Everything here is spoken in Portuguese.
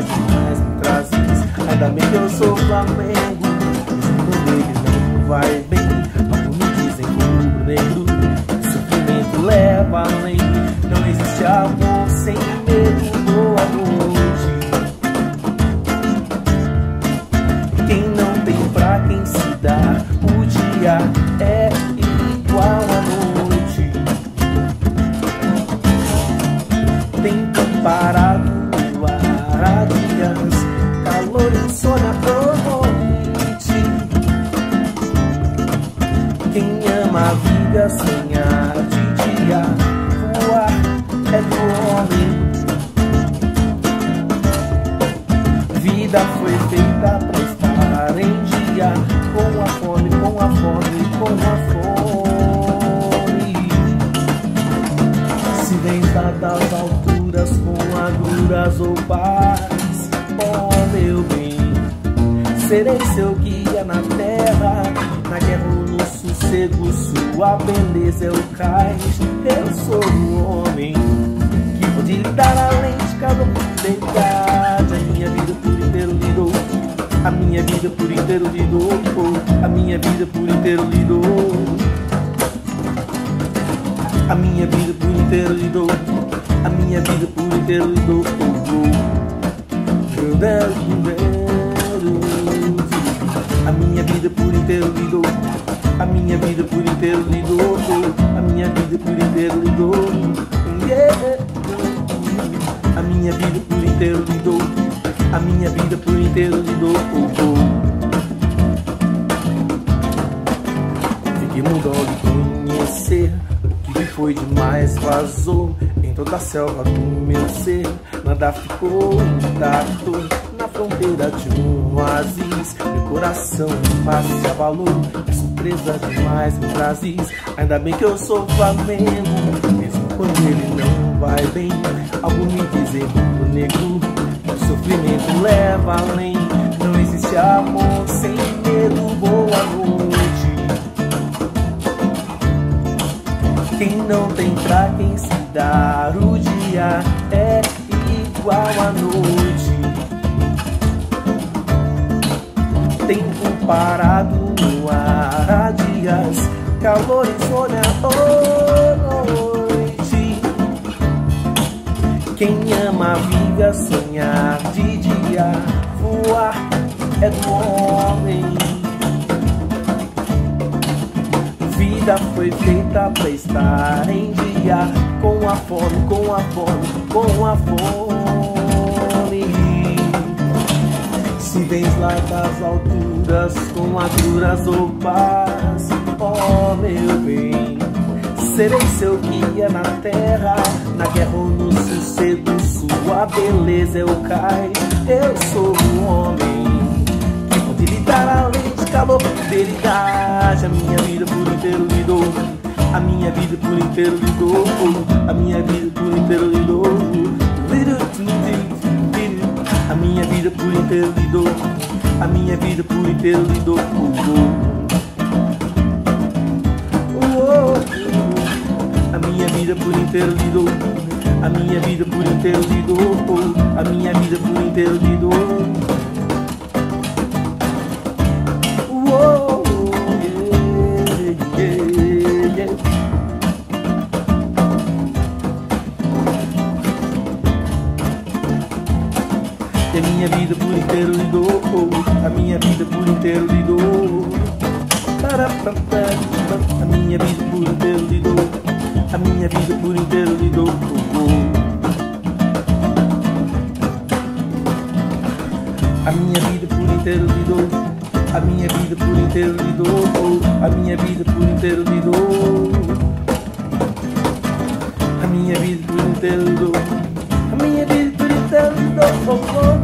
Surpresa demais me ainda bem que eu sou Flamengo. Quando ele não vai bem, alguns me dizem rubro negro. O sofrimento leva além, não existe amor sem Vida foi feita pra estar em dia Com a fome, com a fome, com a fome. Se lá das alturas com agruras ou paz Oh meu bem, serei seu guia na terra. Na guerra ou no sossego, sua beleza é o cais. Eu sou o homem que pode lhe dar além de cada oportunidade. A minha vida por inteiro lhe dou. A minha vida por inteiro lhe dou. A minha vida por inteiro lhe dou. A minha vida por inteiro lhe dou. A minha vida por inteiro lhe dou. A minha vida por inteiro lhe dou. A minha vida por inteiro lhe dou. Yeah. A minha vida por inteiro lhe dou. A minha vida por inteiro lhe dou. Fiquei mudando de conhecer o que foi demais vazou em toda a selva do meu ser. Nada ficou intacto na fronteira de um oásis. Meu coração quase se abalou. É surpresa demais me trazes. Ainda bem que eu sou Flamengo, mesmo quando ele não vai bem. Algo me dizer negro. O sofrimento leva além. Não existe amor sem medo. Boa noite. Quem não tem pra quem se dar o dia é igual à noite. Tempo parado no ar há dias, calor insônia à noite. Quem ama vive sonhar de dia, voar é do homem. Vida foi feita pra estar em dia. Com a fome, com a fome, com a fome. Se vens lá das alturas Com agruras ou paz Serei seu guia na terra. Na guerra ou no sossego Sua beleza o cais Eu sou um homem Que pode lhe dar além de calor Fidelidade. A minha vida por inteiro lhe dou. A minha vida por inteiro lhe dou. A minha vida por inteiro lhe dou. A minha vida por inteiro lhe dou. A minha vida por inteiro lhe dou vida por inteiro lhe dou A minha vida por inteiro lhe dou A minha vida por inteiro lhe dou yeah, yeah, yeah. minha minha vida por inteiro lhe dou, a minha vida por inteiro lhe dou. A minha vida por inteiro lhe dou, a minha vida por inteiro lhe dou. A minha vida por inteiro lhe dou, a minha vida por inteiro lhe dou, a minha vida por inteiro lhe dou. A minha vida por inteiro lhe dou, a minha vida por inteiro lhe dou.